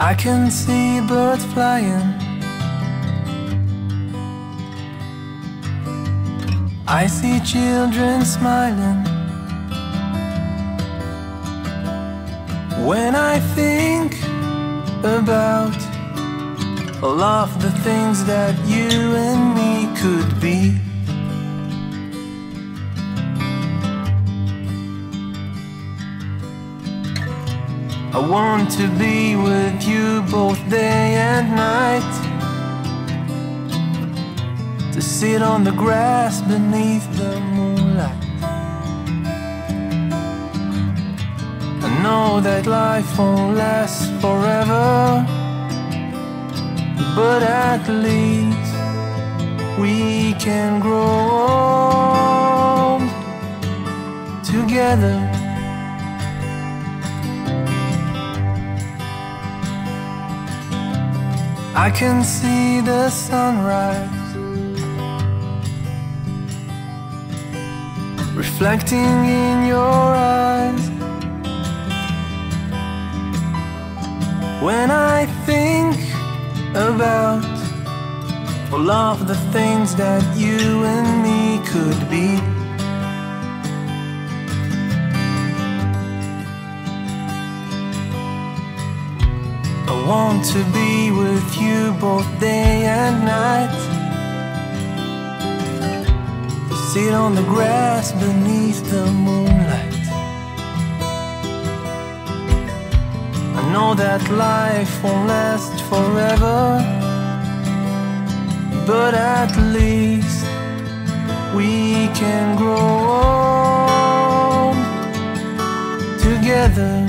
I can see birds flying. I see children smiling. When I think about all of the things that you and me could be. I want to be with both day and night. To sit on the grass beneath the moonlight. I know that life won't last forever, but at least we can grow old together. I can see the sunrise reflecting in your eyes. When I think about all of the things that you and me could be. Want to be with you both day and night. Sit on the grass beneath the moonlight. I know that life won't last forever, but at least we can grow old together.